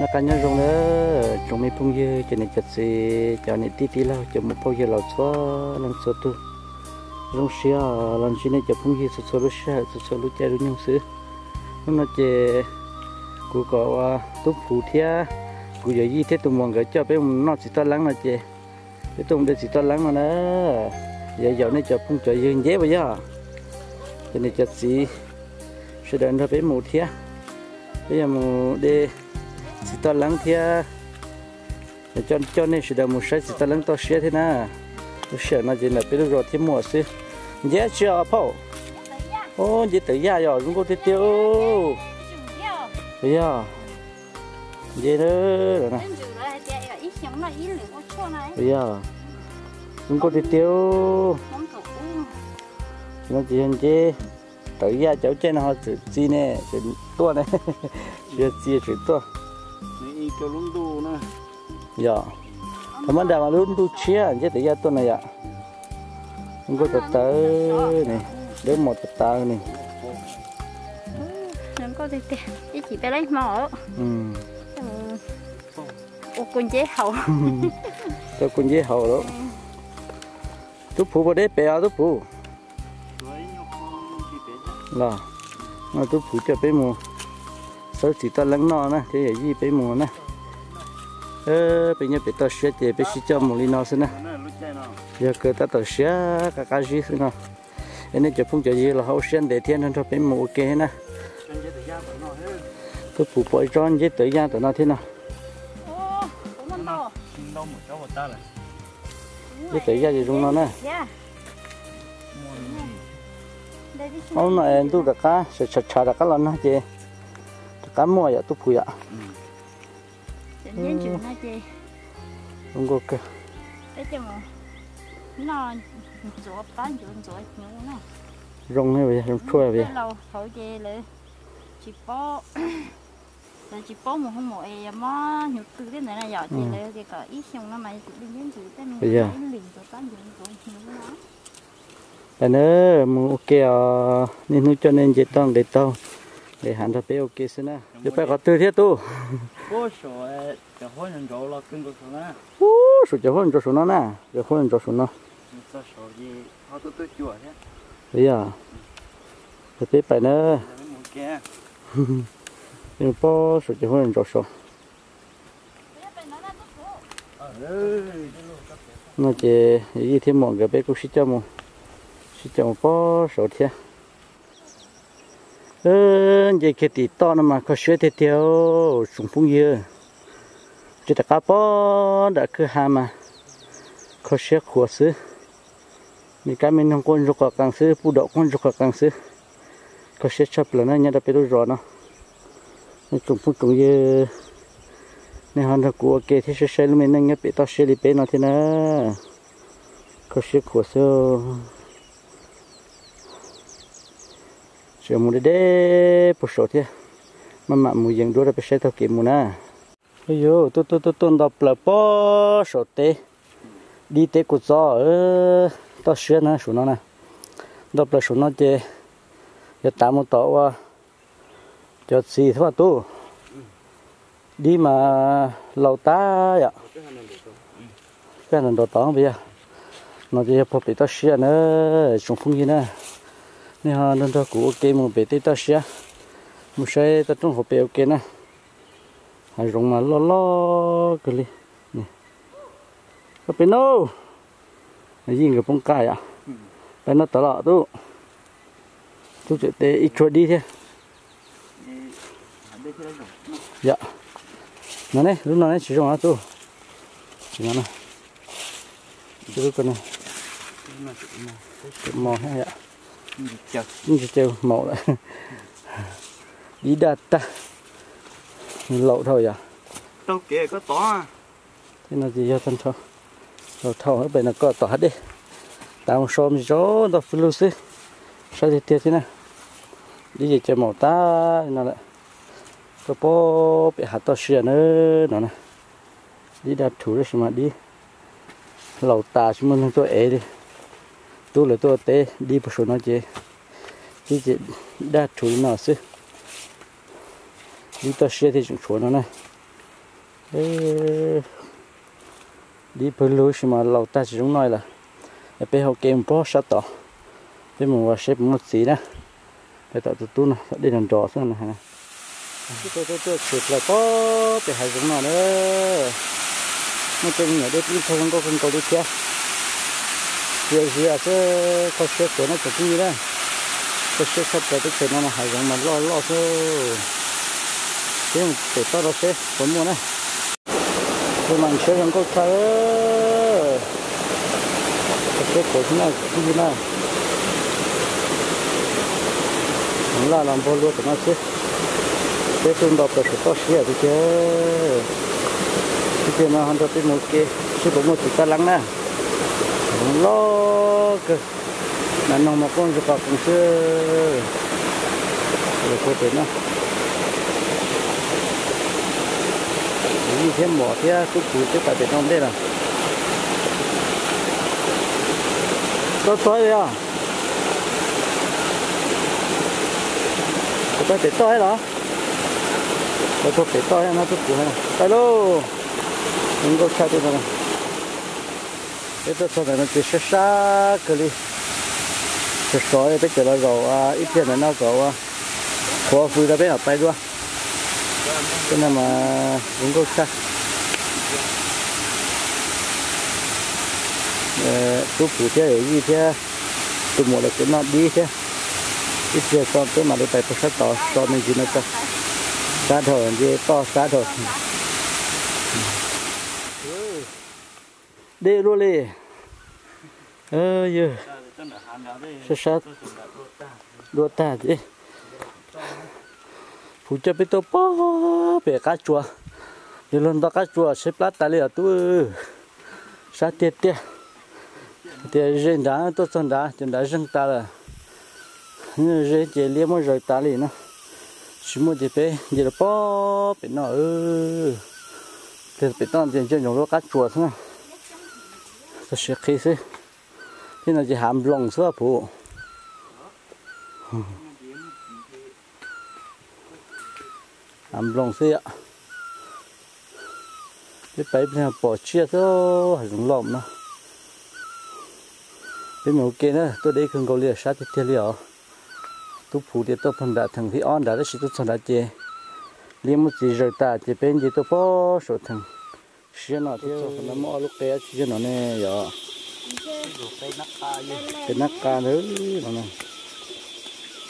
nó cá nhân rong nữa trong mấy phong dư cho nên chặt gì cho nên tí tí lâu cho một phong dư lâu xóa làm số tu. Rong xia à, làm xin nên cho phong dư số số lúc xia số số lúc chơi lúc nhung xứ. Nó chơi cụ có à, túp phụ thia. Cụ giờ gì thế tụi mọi người cho bé nó chỉ to lắng là chè. Cái tụi đây chỉ to lắng mà nữa giờ giờ này cho phong chơi dương dễ bây giờ cho nên chặt gì sẽ đến ra bé mù thia. Bây giờ mù đi chỉ to lắng thia cho cho nên sẽ được một sai chỉ to lắng to xía thế na tôi sợ nó chỉ là bây giờ thì mua xí. Dễ chưa phô ô dễ tự ra rồi chúng tôi tiêu. Bây giờ dễ nữa rồi nè. Bây giờ chúng tôi tiêu. Nó chỉ hơn chứ tự ra cháu trên họ chi nè tự tua nè. Chưa chi tự tua lúng đu nè dạ. Thằng anh đào luôn tu chia chứ tự ra tua này ạ. Không có tự tới này để một tự tới này. Đừng có đi tiền chỉ chỉ phải lấy mỏ ừ. Ô con dễ hậu. Cho con dễ hậu đó. Tu phụ vào đấy bé tu phụ là nó tu phụ cho bé mù sau chỉ ta lắng nó nè thế gì bé mù nè. Ơ bây giờ bé ta sửa thì bé chỉ cho mù li nó xin nè. Giờ cơ ta ta sửa cả cái gì xin nè. Anh ấy chụp phun cho gì là hậu sen để thiên hơn cho bé mù ok nè. Tu phụ bội tròn với tự gia tụi nó thế nào. To với tự gia gì trong nó nè. Đi ông này tu được cá sẽ chặt chặt được cá lần hả chị cá tu phụ vậy đến nhân chuyện na chị không có để cho mà nó chỗ bán chỗ chỗ nhiều nó rong này vậy rong chua vậy lâu thổi chị lại chỉ bó là chỉ bó một hôm một em mà nhiều từ cái này là giỏi chị lại thì có ít xong nó mày đi nhân chuyện tên mình liền chỗ bán chỗ chỗ nhiều nó là nữa mua ok à nên nuôi cho nên dễ tông để tông để hạn ra bé ok xin nè để phải có tư thiết tu. Sợ cho hôn nhân rồi là cưng của nó nè ú số cho hơn cho số nó nè. Cho hơn cho số nó. Sao sợ gì? Họ tôi tôi chùa thế. Bây giờ để bé phải nữa kia nhưng bao số cho hơn cho số. Nó chỉ gì thêm một cái bé cũng sẽ cho một sẽ cho một bao số thiệt ơ vậy cái tí to nó mà có sữa thì tiêu súng phun dưa chỉ là cá bó đã cứ ham mà có sữa khổ sữa mình cá mình không con rục vào càng sữa phụ đậu con rục vào càng sữa có sữa chập là nó nhà đã bị đôi rồi nó nó súng phun súng dưa nên hắn đã của cái thế sẽ sẽ mình nên nhớ bị tao sẽ đi bé nó thế nào có sữa khổ sữa giờ mua để bớt sốt thế mà mà mua những đồ để phải sẽ thao kiếm mua na Ơi yo tôi tôi tôi tôi đọc là bớt số thế đi thế cột gió ở tao sẽ na. Số nó nè đọc là số nó chơi giờ tám một tổ qua cho xì thôi tu. Đi mà lâu ta vậy cái này đồ tao bây giờ nó chỉ phải bị tao sẽ nữa trồng phong gì nữa nên họ nên ta cũng ok một bé tết ta xia. Một xe ta trong hộp bé ok, nè. Hay rong mà, lo lo, cái li nè. Cái bé nô này gì cái bông cài à? Bé nó tao lọ tu. Tu chạy tê ít chuột đi thế. Dạ. Nó này lúc nào này chỉ rong nó tu? Chỉ nó này chỉ lúc cái này mò hay ạ dạ treo màu lại. Đi đặt ta. Lậu thôi à? Đâu kìa có tỏ à? Thế là gì cho thân thôi lậu thầu ở bên là có tỏ hết đi. Tao xôm gió đó phi lưu xí. Sao thì tiệt thế này? Đi về chơi màu ta nó lại? Có bó bị hạt to xìa nữa nó nè đi đặt thủ đấy mà đi. Lậu ta chúng mình tôi ế đi tu là tu té đi một số nó chế chỉ chỉ đa chủ nó xí đi tới xe thì chúng số nó này đi bơi lúa xí mà lâu ta chỉ chúng nói là bây giờ game bó sát tỏ bây mình vào xếp một xí nè bây giờ tụi tu nó đi làm trò xuống này nè tôi tôi tôi chụp lại có để hai chúng nó nữa nó chơi nhà đôi khi không có không có đôi kia giờ gì à chứ có xếp của nó tự như đấy, có xếp sắp tới cái nó hải giống mà lo lo thôi tiếng để tao đó xếp có mua này tôi mình xe không có xe cái cổ thế nào cái gì nào không là làm bao luôn của nó chứ. Cái tôi đọc được cái to xe thì chứ. Cái chuyện mà hắn cho tôi một cái chứ một chút lắng nè không lo cơ là nó mà con sẽ có cũng chưa rồi có thể nó như thế mỏ thế, cũng chủ cái tại bên trong đây là tôi tối đi à? Có thể tối đó? Có thuộc tối nó chút của này alo! Mình có sao tôi rồi cái tôi sau này nó chỉ sát sát cái đi. Cái số này bây giờ là gầu à ít tiền là nó gầu à khó vui ra bên ở tay luôn. Ờ, cái này mà cũng có sao tôi phụ thế ở gì thế? Tôi mua được cái nó đi thế. Ít tiền con tôi mà đi phải sẽ tỏ cho mình gì nữa to sát thôi gì to sát thôi. Đi luôn đi ơ giờ sát sát. Đua ta đi phụ trợ biết tôi bó về cá chua đi lần đó cá chua xếp lát ta liền tôi sát tiệt tiệt. Thì rèn đá tôi chân đá chân đá rừng ta là. Nhưng rèn chỉ liếm một rồi ta liền nó. Chỉ một chỉ bé gì là bó bé nó ư thì bé tao tiền cho nhổ nó cá chua thôi tôi sẽ khi thế thế là chỉ hàm lòng sữa phụ hàm lòng sữa cái bây giờ bỏ chia thôi hàm lòng lỏng nó bên mình ok nữa tôi đây không có lìa sát thì thiệt liệu tôi phụ thì tôi phân đạt thằng thì on đã chỉ tôi phân đã chơi liêm một chỉ rồi ta chỉ bên chỉ tôi bỏ số thằng xưa nào thì nó mua lúc té chỉ nó nè giờ cái nắp ca nữa nó nè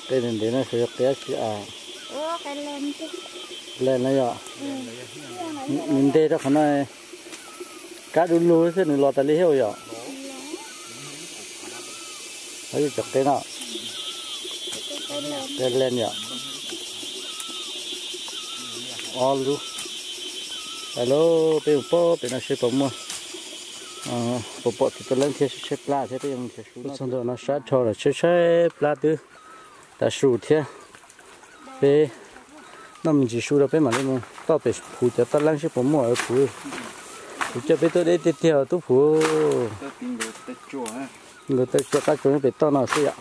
cái này để nó sẽ té chỉ à. Lên dạ. nó giờ mình đây đó khả năng cá đun lúa thế này, lọt tại lý hiệu giờ thấy chụp cái nào? Lên lên giờ all luôn hello bên phố bên nó sẽ có mua bộ bộ thì tôi lên thế sẽ pla thế bây giờ sẽ xuống xong rồi nó sát cho là sẽ sẽ pla từ đã xuống thế. Bên nó mình chỉ xuống được bên mà lên tao phải phụ cho tao lên sẽ có mua ở phụ phụ cho bên tôi để tiếp theo tôi phụ người ta cho các chỗ phải to nào xí ạ.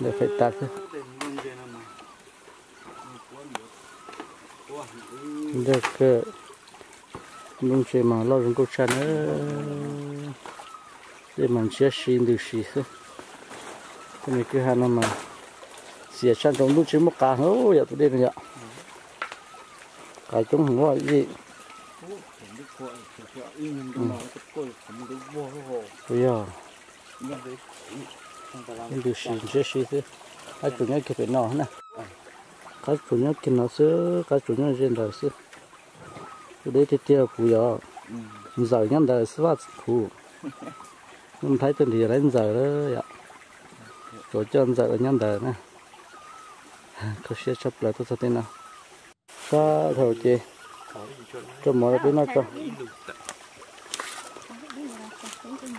Để phải tạt thôi được nông chế mà lo rừng câu chuyện để mình chia xin được xí thế thế này cứ hàng năm mà. Xỉa sang trong lúc chỉ một cá nữa vậy tôi đi này ạ. Cái chúng không gọi gì. Ừ. Bây giờ. Nhưng được xin chia xí thế ai cũng nghe cái phải nọ nè cái chủ nhân kia nó sữa cái chủ nhân trên đời sữa tôi đấy thì tiêu phụ gió giờ nhân đời sữa phát phụ mình thấy tên thì lên giờ đó ạ chỗ chân giờ nhân đời nè có sẽ chấp lại tôi sao tin nào sao thầu chị cho mọi cái nó cho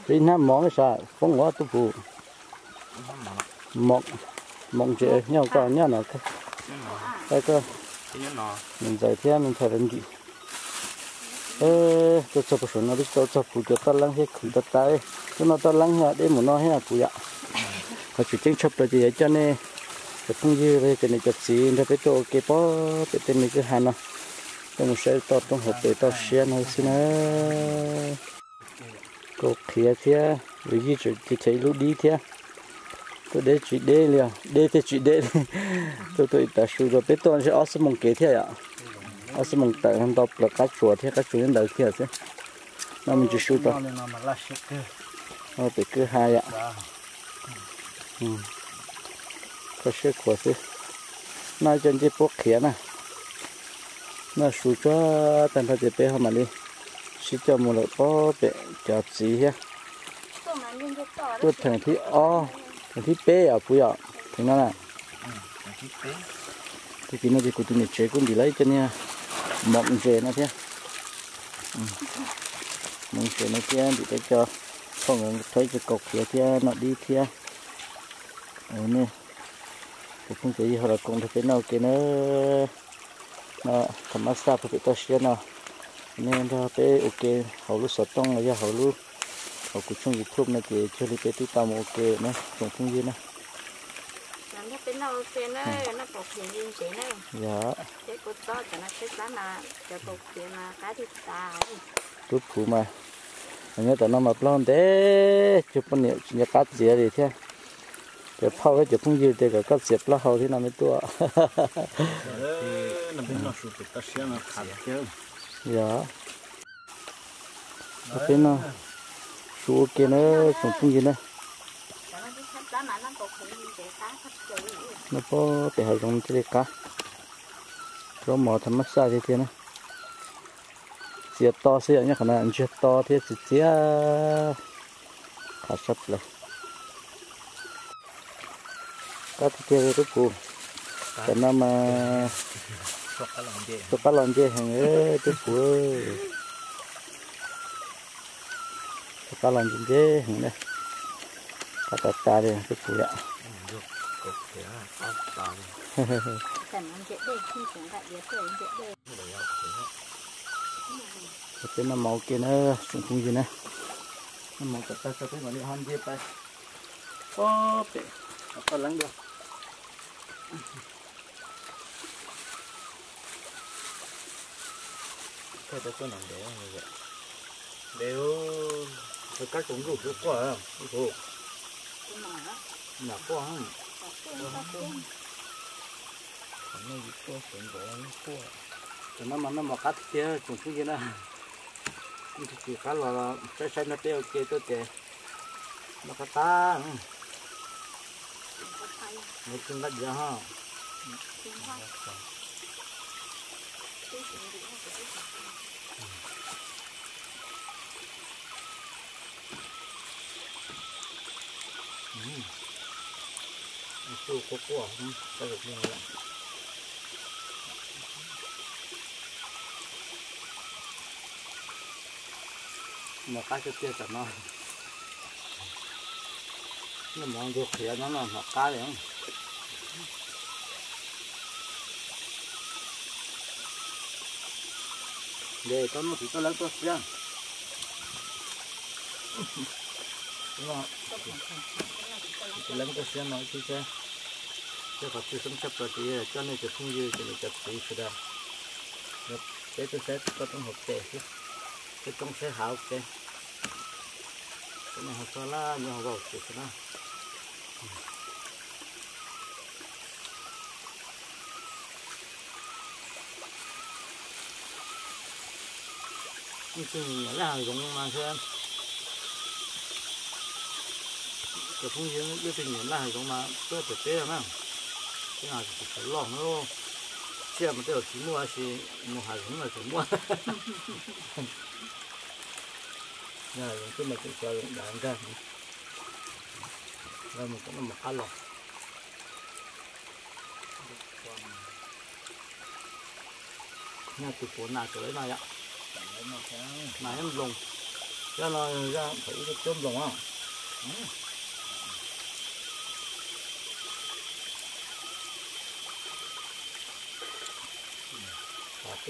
cái nam món sao không có tôi phụ mộng mộng chị nhau còn nhau nào thế đây cơ. Mình giải theo mình phải làm gì ơ tôi một số nó biết cho cho phụ cho ta lăng hết không ta tay cho nó ta lăng hết để một nó hết là phụ ạ. Có chủ chính chấp được gì cho nên cái không như vậy cái này chặt gì nó phải cho cái bó cái tên này cái hàng nó. Trong sẽ to trong hộp để to xe nó xin á. Có khía thia vì gì chỉ chỉ thấy lúc đi thia tôi để chỉ để liền. Để thì chỉ để tôi tôi ta sử dụng biết tôi sẽ sân mông kế thia ạ. Sân mông tại hắn đọc là các chùa thia các chùa đến đời thia thế nó mình chỉ sử dụng nó bị cứ hai ạ. Ừ. Có sẽ của thế nói chân chỉ bốc khía nè. Nó sử cho tận thời gian bé mà đi. Chỉ cho một loại bó bẹ chọc gì ha. Tôi thằng thì o thằng thì bé ở phụ à thì nó là thì cái nó thì cũng tụi chế cũng đi lấy cho nha mộng dễ nó thế mộng dễ nó thế bị cái cho không thấy cái cột kia thế nó đi thế ở nè thì không chỉ họ là cùng cái nào kia nó nó thầm mát xa phải to xíu nào nên ra bé ok hầu lúc sợ tông là do hầu lúc hậu cũng trong youtube này thì chơi đi bé tí tao ok nữa cũng không gì nữa. Nó nào nó gì thế này dạ. Cái nó cái tốt phụ mà. Anh nhớ tao nó mà plon thế chụp con nhựa nhựa cắt gì đi thế. Để phao cái chụp không gì thì cái cắt xếp là hậu thì nó mới tua. Nó nó nó dạ. Ở bên số kia nó cũng không gì nữa nó cá có thể hợp trong cái cá. Có mỏ thầm massage thì thế này. Chia to xíu nhá khả năng chia to thì chỉ chia khá sắp lại cá thì kia cái cụ cái năm mà cho bắt lần chơi hàng ấy cái cụ ơi tôi bắt lần chơi hàng đây cá tạt ta đi cái cụ ạ cột kia áo tao cần ăn hình đây không cũng ta dễ cái củ lạ cái nó màu kia nó cũng không gì nè nó màu cái ta cho cái mà đi hòn dê ไป có bể có lắng được thôi tôi có nằm để như vậy? Đều tôi cắt cũng rụt được quá à rụt cái mà nó bị nó quá thì nó mà nó mà cắt kia cũng gì nè nó chỉ cắt là cái sai nó tiêu kia tôi kể. Nó cắt ta. Nó cũng cắt giờ ha tôi có quá không cái được như vậy mà cắt cái kia nó nó mong được kia nó là nó cá đấy để cho nó thì cho lấy tôi ra đúng không thì lắm cái xe nói chứ chứ chứ phải chứ sống chấp rồi thì cho nên chụp không dư thì mình chụp thì phải đâu được thế tôi sẽ có trong hộp tệ chứ cái trong sẽ hảo tệ cái này hộp to la nhiều hộp bầu thì phải đâu cái gì là giống mà xem thôi em cái phong hiến biết tình hình là giống mà tôi phải tế mà. Cái nào thì phải lòng nó luôn chia mà tôi chỉ mua thì mua hàng giống là chỉ mua. Nhà dùng cái mà cái cho dùng đạn ra. Rồi mình cũng là một cá lọc nhà từ phố nào tới nào ạ? Mà em lồng cho nó ra, phải cái chôm lồng á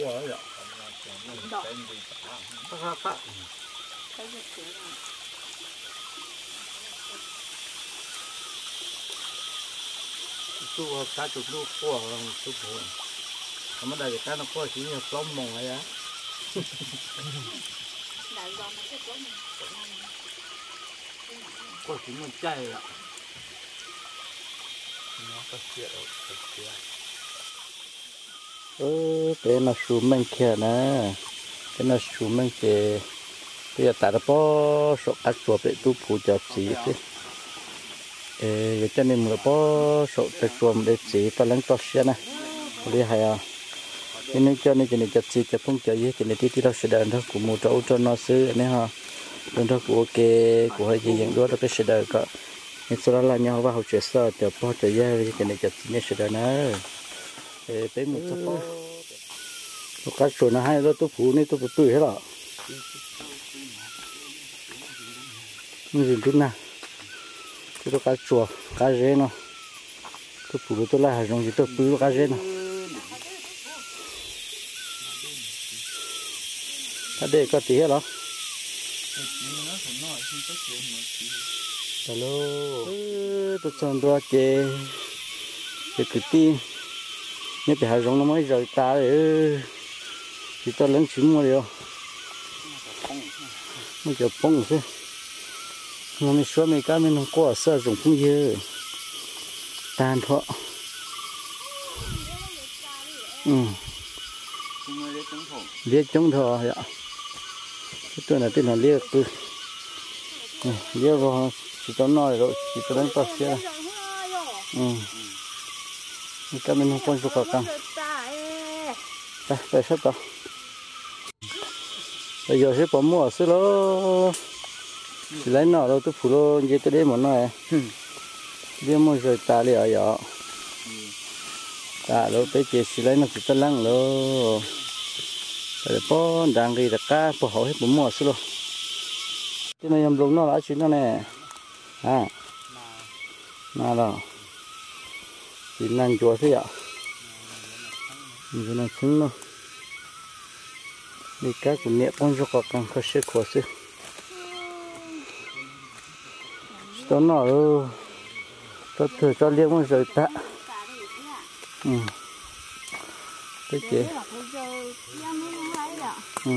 à qua rồi ạ cá chục lu qua chụp buồn mà đây người ta nó có chỉ nhiều lông mông ấy á đại chỉ mình chay ạ nó có chuyện đâu có chuyện ơ cái nó xuống mình kia nè. Cái nó xuống mình kia. Bây giờ tại đó bỏ số cá chua bị tu phụ cho chị chứ. Ê cho nên mình bỏ số cá chua để chị tao lấy to xe nè. Đi hay à cho nên cho nên cho nên cho chị cho phong cho gì cho nên tí tí đâu sẽ đợi đó của một chỗ cho nó xứ này ha. Đừng đó của ok của hai gì những đó đó cái sẽ đợi cả nhưng sau đó là nhau vào học chuyện sau thì bỏ cho gì cho nên cho chị sẽ đợi nữa ê bé một nó cá chua nó hay đó tôi phụ này tôi tuổi hết rồi gì chút nào. Đó cá chua cá rê nó. Tôi phụ tôi lại dùng gì tôi phụ cá rê nó ta để có tí hết đó. Hello tôi chọn đồ chè cái cái nhớ bị hải rong nó mới rời ta rồi thì ta lớn chín mua được mới giờ bông chứ mà mình xóa mấy cái mình không có sợ dùng cũng dơ tan thọ. Ừ. Liệt chống thọ vậy cái tuần này tên là liệt từ. Liệt vào chỉ tao nói rồi chỉ tao đánh tao xe ừ cái mình không quan trọng cả ta ta sẽ tao bây giờ sẽ bỏ mua xí lo chỉ lấy nọ đâu tôi phụ lo như tôi đấy món này đi mua rồi ta liền ở ta lo tới chỉ chỉ lấy nó chỉ tao lăng lo rồi bỏ đang đi đặt cá bỏ hỏi hết bỏ mua xí lo cái này em lồng nó là chuyện nó nè à nào đâu chỉ năng chúa thế ạ. Mình nó xứng nó. Đi cá của mẹ con cho có càng khó sức khó sức đó nó cho thử cho liếc một rồi ta ừ. Cái gì ừ.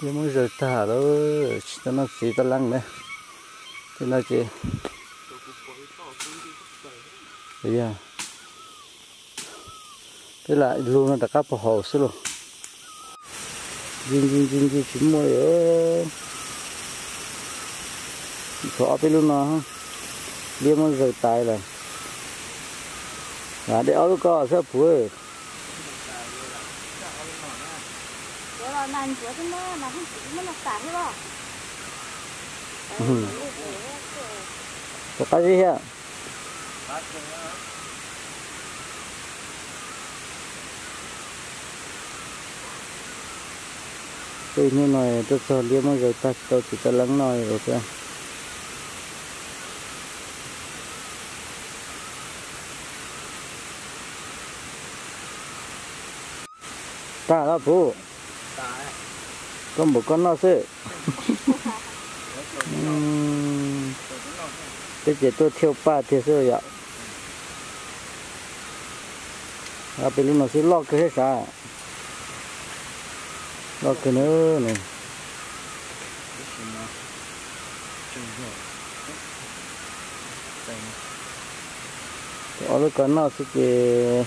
Liếc một rồi ta đó, cho nó xí ta lăng này. Thế nó chỉ bây giờ cái lại luôn nó đã cắp vào hồ xí luôn. Dinh dinh dinh dinh chín mươi ở khó bên luôn nó liêm nó rời tay là à để ở có thế nó xả thế đâu có cái gì hả tôi như này tôi cho liêm nó rồi ta tôi chỉ cho lắng nói rồi thôi ta là phụ con một con nó sẽ cái gì tôi theo ba thì sao vậy à bên lúc nó sẽ lo cái hết sao đó, cái nữa này. Ở lúc cái nó sẽ cái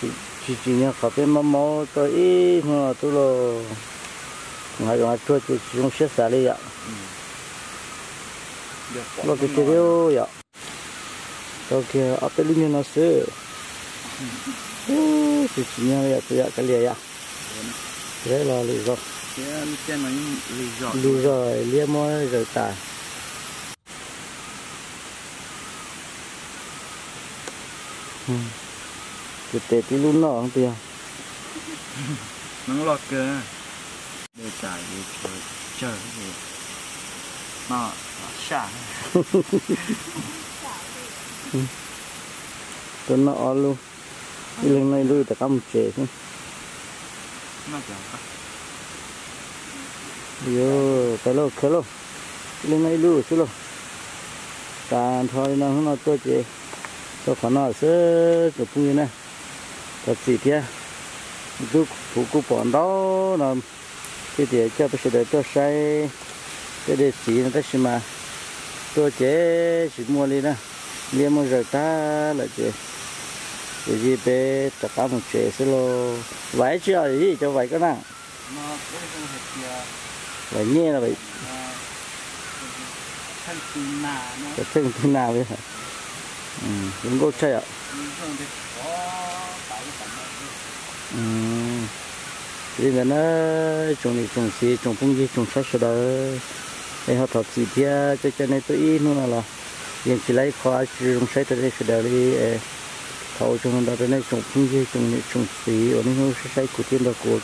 chỉ chỉ chỉ nhá có bên mà mò tôi ít mà tôi lo ngày ngày tôi chỉ dùng xe xả đi ạ. Lo cái dạ. cái điều ạ tôi kia ở bên lúc nó sẽ chỉ chỉ nhá vậy tôi ạ, cái liền ạ thế là lý do lý do liêm môi rồi ta cái tết thì luôn nó không tiền nó lọt cơ để trả để chờ chờ gì. Nó xả tôi nó luôn. Cái lần này lui tại cắm chế thôi yo cái lô cái lô cái lần này lui chứ tàn thôi nó nó tôi chế cho khó nó sơ chụp như này. Thật gì thế cứ phụ cụ bọn đó là cái để cho bây giờ tôi say, cái để chỉ nó ta mà. Tôi chế chỉ mua đi nè liên mua rồi ta là chế gì bé tất cả một chế sẽ lo vải chưa? Gì cho vải cái nào vải nhẹ là vậy. Cái thân thế nào vậy hả? Ừ đúng có chơi ạ. Phẩm ừ. Bây giờ nó trồng này trồng xí trồng phong gì trồng sát sờ đó. Để họ thọt xí thia cho cho nên tôi ít nữa là hiện chỉ lấy khoa trồng sai tới đây sờ đó đi thầu trồng đó tới đây trồng phong gì trồng này trồng xí ở đây nó sẽ sai của tiền đó của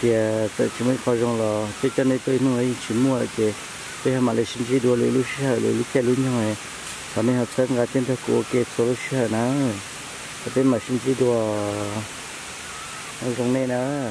thì à, tôi chỉ mới khoa là cái chân này tôi nói chỉ mua cái bây giờ mà lấy sinh chi đua lấy lúc sau lấy lúc kia lúc nhau này. Nên học sinh ra tiền đó của cái số lúc sau nữa cái mà sinh chi đua trong này nữa